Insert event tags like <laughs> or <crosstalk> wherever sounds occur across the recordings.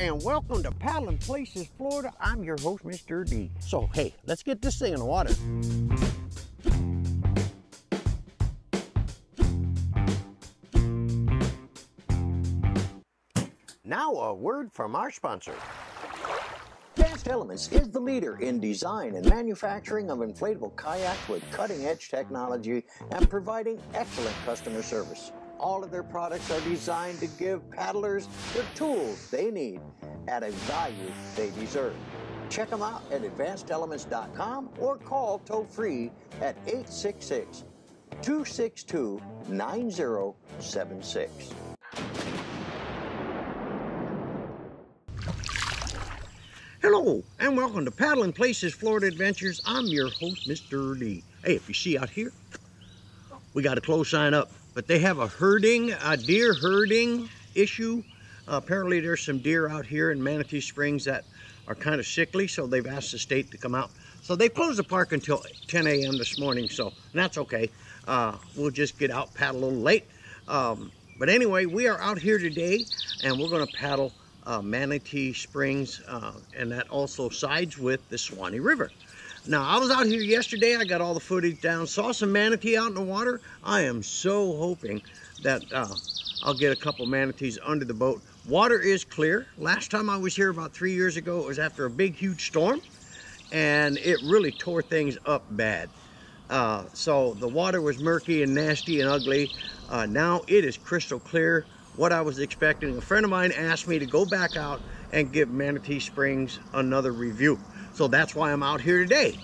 And welcome to Paddling Places, Florida. I'm your host, Mr. D. So, hey, let's get this thing in the water. Now, a word from our sponsor. Advanced Elements is the leader in design and manufacturing of inflatable kayaks with cutting edge technology and providing excellent customer service. All of their products are designed to give paddlers the tools they need at a value they deserve. Check them out at advancedelements.com or call toll free at 866 262 9076. Hello, and welcome to Paddling Places Florida Adventures. I'm your host, Mr. D. Hey, if you see out here, we got a close sign up, but they have a herding, a deer herding issue. Uh, apparently, there's some deer out here in Manatee Springs that are kind of sickly, so they've asked the state to come out. So they closed the park until 10 a.m. this morning, so that's okay. Uh, we'll just get out, paddle a little late. Um, but anyway, we are out here today, and we're going to paddle uh, Manatee Springs, uh, and that also sides with the Suwannee River. Now, I was out here yesterday. I got all the footage down, saw some manatee out in the water. I am so hoping that uh, I'll get a couple manatees under the boat. Water is clear. Last time I was here about three years ago, it was after a big, huge storm, and it really tore things up bad. Uh, so the water was murky and nasty and ugly. Uh, now it is crystal clear what I was expecting. A friend of mine asked me to go back out and give Manatee Springs another review. So that's why I'm out here today.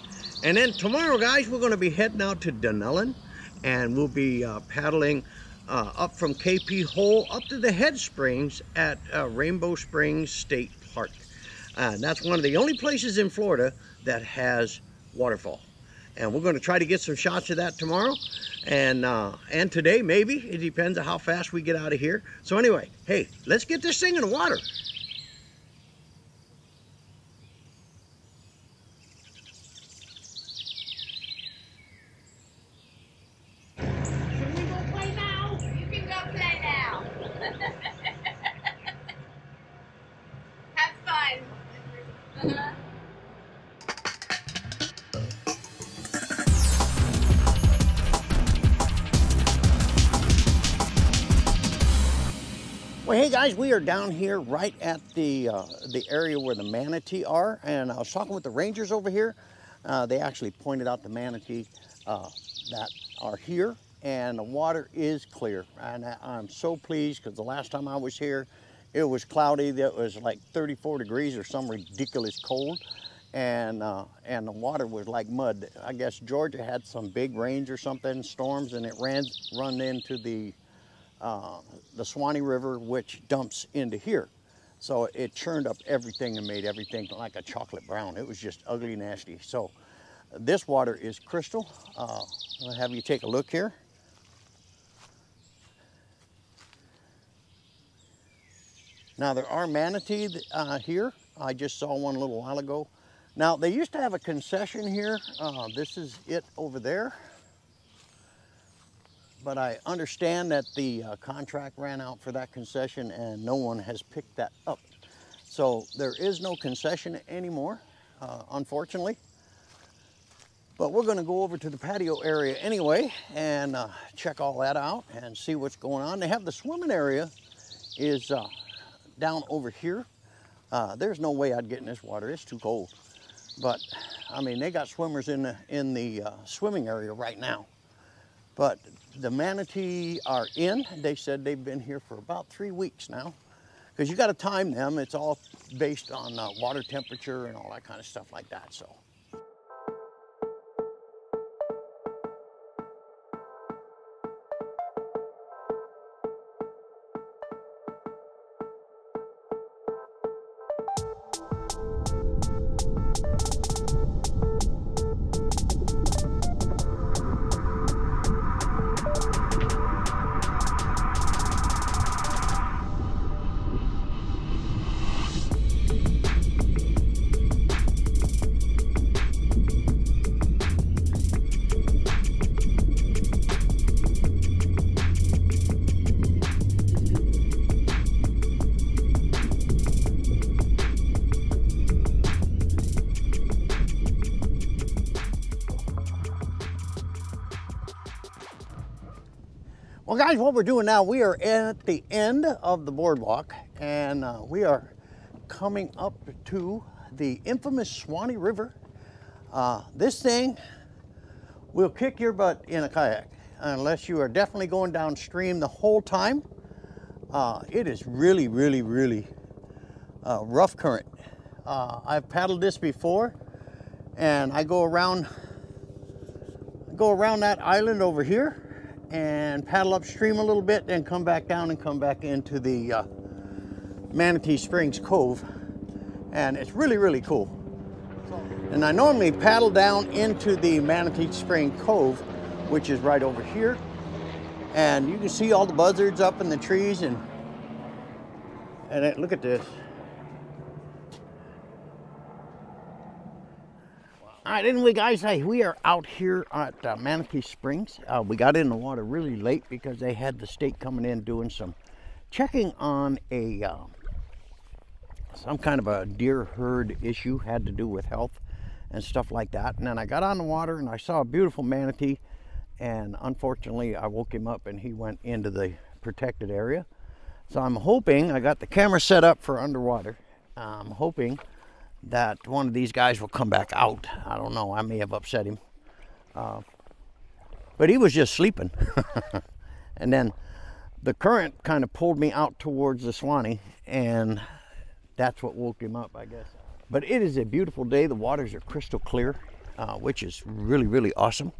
And then tomorrow, guys, we're going to be heading out to Dunnellon, and we'll be uh, paddling uh, up from KP Hole up to the head springs at uh, Rainbow Springs State Park. And that's one of the only places in Florida that has waterfall. And we're going to try to get some shots of that tomorrow and uh, and today maybe it depends on how fast we get out of here so anyway hey let's get this thing in the water well hey guys we are down here right at the uh, the area where the manatee are and i was talking with the rangers over here. Uh, they actually pointed out the manatee uh, that are here and the water is clear. And I, i'm so pleased because the last time i was here it was cloudy that was like 34 degrees or some ridiculous cold. And uh, and the water was like mud. I guess georgia had some big rains or something storms and it ran run into the uh, the Suwannee River, which dumps into here. So it churned up everything and made everything like a chocolate brown. It was just ugly, nasty. So this water is crystal. Uh, I'll have you take a look here. Now there are manatee uh, here. I just saw one a little while ago. Now they used to have a concession here. Uh, this is it over there but I understand that the uh, contract ran out for that concession and no one has picked that up. So there is no concession anymore, uh, unfortunately. But we're gonna go over to the patio area anyway and uh, check all that out and see what's going on. They have the swimming area is uh, down over here. Uh, there's no way I'd get in this water, it's too cold. But I mean, they got swimmers in the, in the uh, swimming area right now. But the manatee are in. They said they've been here for about three weeks now. Because you got to time them. It's all based on uh, water temperature and all that kind of stuff like that. So. Guys, what we're doing now, we are at the end of the boardwalk and uh, we are coming up to the infamous Suwannee River. Uh, this thing will kick your butt in a kayak unless you are definitely going downstream the whole time. Uh, it is really, really, really uh, rough current. Uh, I've paddled this before and I go around go around that island over here and paddle upstream a little bit and come back down and come back into the uh, Manatee Springs Cove. And it's really really cool. And I normally paddle down into the Manatee Spring Cove which is right over here. And you can see all the buzzards up in the trees and and it, look at this All right, anyway, guys, hey, we are out here at uh, Manatee Springs. Uh, we got in the water really late because they had the state coming in doing some checking on a uh, some kind of a deer herd issue, had to do with health and stuff like that. And then I got on the water and I saw a beautiful manatee, and unfortunately, I woke him up and he went into the protected area. So I'm hoping I got the camera set up for underwater. I'm hoping that one of these guys will come back out. I don't know. I may have upset him. Uh, but he was just sleeping. <laughs> and then the current kind of pulled me out towards the Suwannee, and that's what woke him up, I guess. But it is a beautiful day. The waters are crystal clear, uh, which is really, really awesome.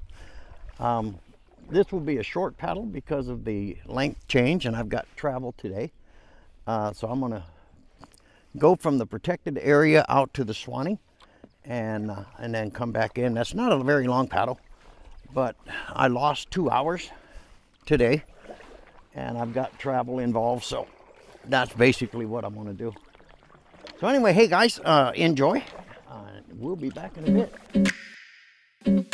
Um, this will be a short paddle because of the length change, and I've got travel today. Uh, so I'm going to go from the protected area out to the Suwannee and, uh, and then come back in. That's not a very long paddle, but I lost two hours today and I've got travel involved. So that's basically what I'm to do. So anyway, hey guys, uh, enjoy. Uh, we'll be back in a bit.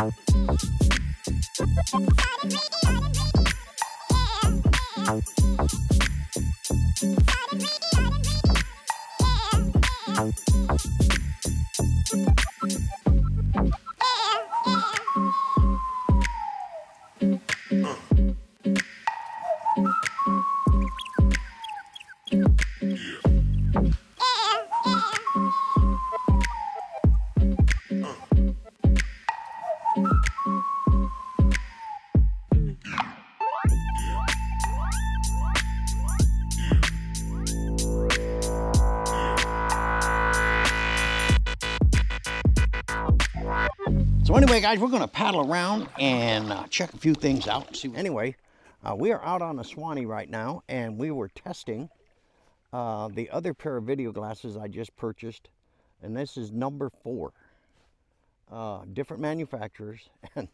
Yeah. So anyway, guys, we're going to paddle around and uh, check a few things out. See, anyway, uh, we are out on the Suwannee right now, and we were testing uh, the other pair of video glasses I just purchased, and this is number four. Uh, different manufacturers, <laughs> and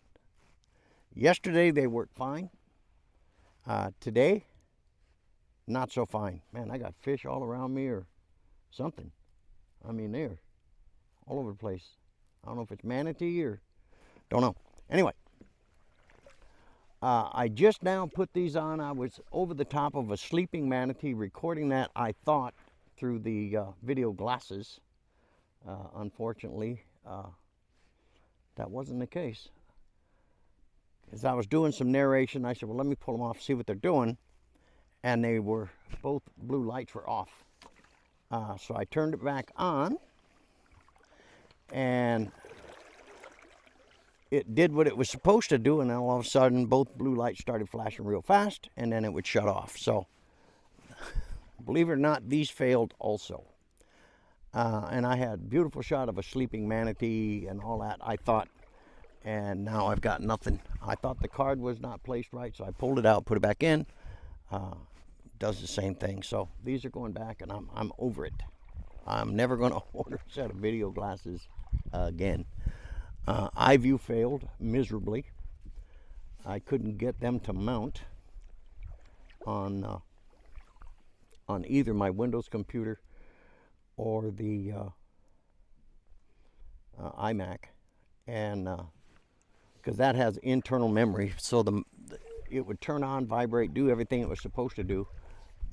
yesterday they worked fine. Uh, today, not so fine. Man, I got fish all around me or something. I mean, they're all over the place. I don't know if it's manatee or don't know. Anyway, uh, I just now put these on. I was over the top of a sleeping manatee recording that, I thought, through the uh, video glasses. Uh, unfortunately, uh, that wasn't the case. As I was doing some narration, I said, well, let me pull them off, see what they're doing. And they were, both blue lights were off. Uh, so I turned it back on and it did what it was supposed to do and then all of a sudden both blue lights started flashing real fast and then it would shut off so believe it or not these failed also uh, and I had a beautiful shot of a sleeping manatee and all that I thought and now I've got nothing I thought the card was not placed right so I pulled it out put it back in uh, does the same thing. So these are going back, and I'm I'm over it. I'm never going <laughs> to order a set of video glasses uh, again. Uh, iView failed miserably. I couldn't get them to mount on uh, on either my Windows computer or the uh, uh, iMac, and because that has internal memory, so the it would turn on, vibrate, do everything it was supposed to do,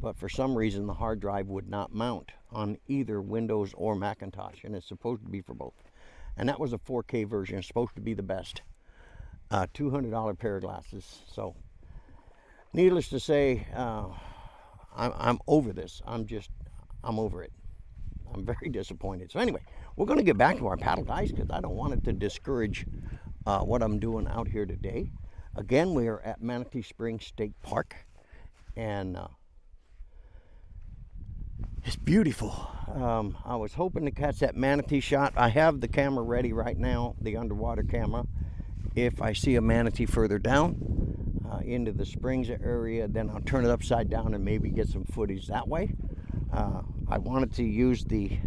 but for some reason the hard drive would not mount on either Windows or Macintosh, and it's supposed to be for both. And that was a 4K version, supposed to be the best. Uh, $200 pair of glasses. So, needless to say, uh, I'm, I'm over this. I'm just, I'm over it. I'm very <laughs> disappointed. So anyway, we're going to get back to our paddle, guys, because I don't want it to discourage uh, what I'm doing out here today. Again, we are at Manatee Springs State Park, and uh, it's beautiful. Um, I was hoping to catch that manatee shot. I have the camera ready right now, the underwater camera. If I see a manatee further down uh, into the springs area, then I'll turn it upside down and maybe get some footage that way. Uh, I wanted to use the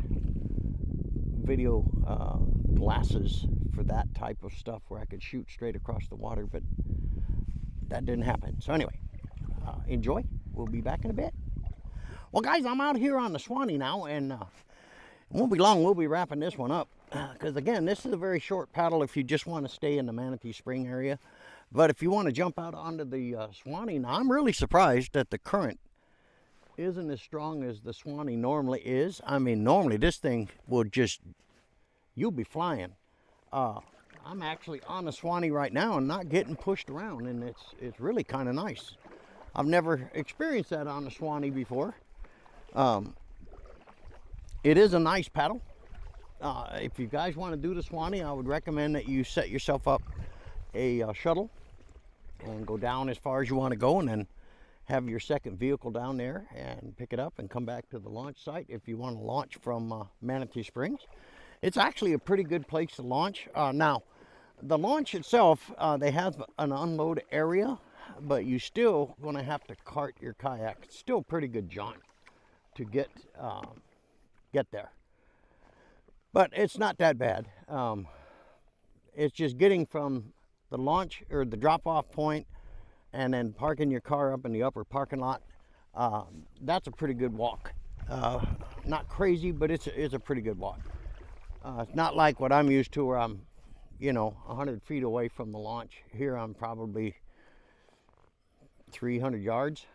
video uh, glasses for that type of stuff where I could shoot straight across the water, but that didn't happen. So anyway, uh, enjoy. We'll be back in a bit. Well, guys, I'm out here on the Suwannee now, and uh, it won't be long. We'll be wrapping this one up. Because, uh, again, this is a very short paddle if you just want to stay in the Manatee Spring area. But if you want to jump out onto the uh, Suwannee, now I'm really surprised that the current isn't as strong as the Suwannee normally is. I mean, normally this thing would just, you'll be flying. Uh, I'm actually on the Suwannee right now and not getting pushed around, and it's it's really kind of nice. I've never experienced that on the Suwannee before. Um, it is a nice paddle. Uh, if you guys want to do the Suwannee, I would recommend that you set yourself up a uh, shuttle and go down as far as you want to go, and then have your second vehicle down there and pick it up and come back to the launch site if you want to launch from uh, Manatee Springs. It's actually a pretty good place to launch. Uh, now, the launch itself, uh, they have an unload area, but you still going to have to cart your kayak. It's still pretty good jaunt to get um, get there, but it's not that bad. Um, it's just getting from the launch or the drop-off point, and then parking your car up in the upper parking lot. Uh, that's a pretty good walk. Uh, not crazy, but it's a, it's a pretty good walk. Uh, it's not like what I'm used to, where I'm you know, 100 feet away from the launch. Here I'm probably 300 yards,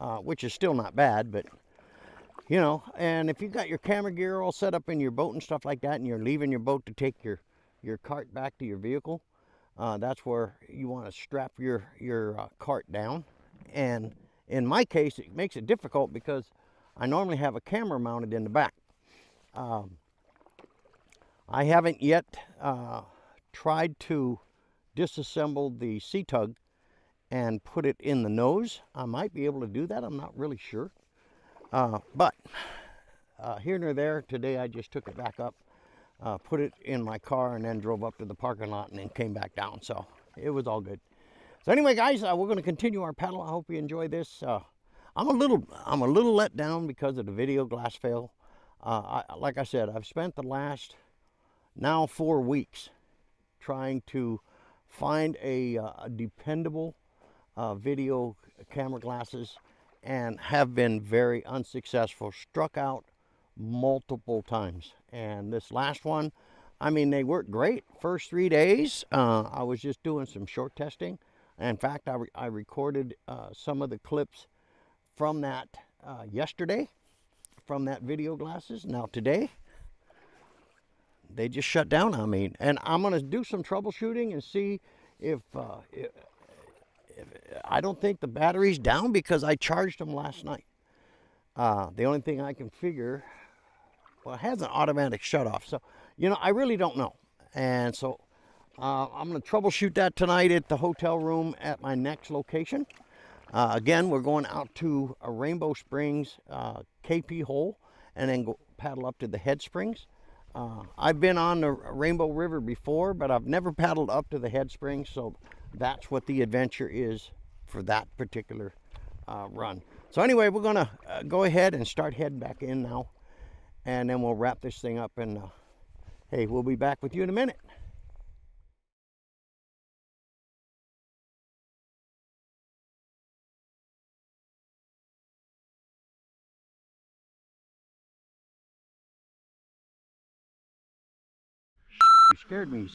uh, which is still not bad, but you know, and if you've got your camera gear all set up in your boat and stuff like that, and you're leaving your boat to take your, your cart back to your vehicle, uh, that's where you want to strap your, your uh, cart down. And in my case, it makes it difficult because I normally have a camera mounted in the back. Um, I haven't yet uh, tried to disassemble the C-Tug and put it in the nose. I might be able to do that. I'm not really sure. Uh, but uh, here nor there, today I just took it back up, uh, put it in my car, and then drove up to the parking lot and then came back down. So it was all good. So anyway, guys, uh, we're going to continue our paddle. I hope you enjoy this. Uh, I'm a little, I'm a little let down because of the video glass fail. I, like I said, I've spent the last now four weeks trying to find a, uh, a dependable uh, video camera glasses and have been very unsuccessful. Struck out multiple times. And this last one, I mean, they worked great. First three days, uh, I was just doing some short testing. In fact, I, re I recorded uh, some of the clips from that uh, yesterday, from that video glasses. Now today, they just shut down on me. And I'm going to do some troubleshooting and see if, uh, if, if, I don't think the battery's down because I charged them last night. Uh, the only thing I can figure, well, it has an automatic shut off. So, you know, I really don't know. And so uh, I'm going to troubleshoot that tonight at the hotel room at my next location. Uh, again, we're going out to a Rainbow Springs uh, KP hole and then go paddle up to the head springs. Uh, I've been on the Rainbow River before, but I've never paddled up to the head springs, so that's what the adventure is for that particular uh, run. So anyway, we're gonna uh, go ahead and start heading back in now, and then we'll wrap this thing up. And uh, hey, we'll be back with you in a minute. You scared me.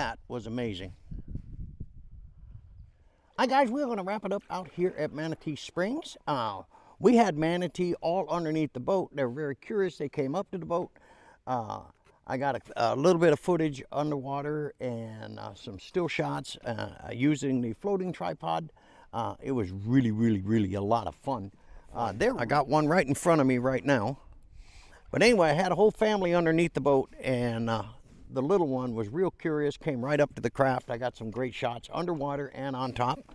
That was amazing. Hi guys, we're gonna wrap it up out here at Manatee Springs. Uh, we had manatee all underneath the boat. They're very curious. They came up to the boat. Uh, I got a, a, little bit of footage underwater and uh, some still shots uh, using the floating tripod. Uh, it was really, really, really a lot of fun. Uh, there, I got one right in front of me right now. But anyway, I had a whole family underneath the boat and the little one was real curious, came right up to the craft. I got some great shots underwater and on top.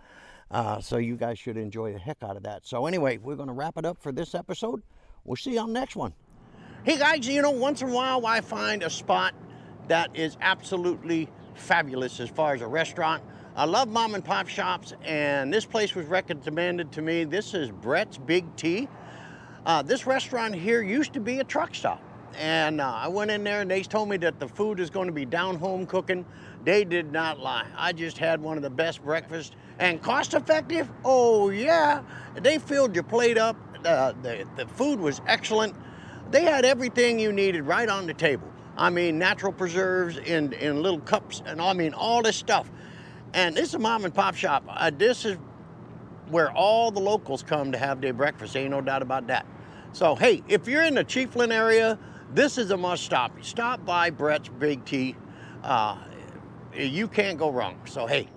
Uh, so you guys should enjoy the heck out of that. So anyway, we're going to wrap it up for this episode. We'll see you on the next one. Hey guys, you know, once in a while I find a spot that is absolutely fabulous as far as a restaurant. I love mom and pop shops, and this place was recommended to me. This is Brett's Big T. Uh, this restaurant here used to be a truck stop. And uh, I went in there and they told me that the food is going to be down home cooking. They did not lie. I just had one of the best breakfasts and cost effective. Oh yeah, they filled your plate up. Uh, the, the food was excellent. They had everything you needed right on the table. I mean, natural preserves in, in little cups and I mean, all this stuff. And this is a mom and pop shop. Uh, this is where all the locals come to have their breakfast. Ain't no doubt about that. So, hey, if you're in the Chiefland area, this is a must stop. Stop by Brett's Big T. Uh, you can't go wrong. So, hey,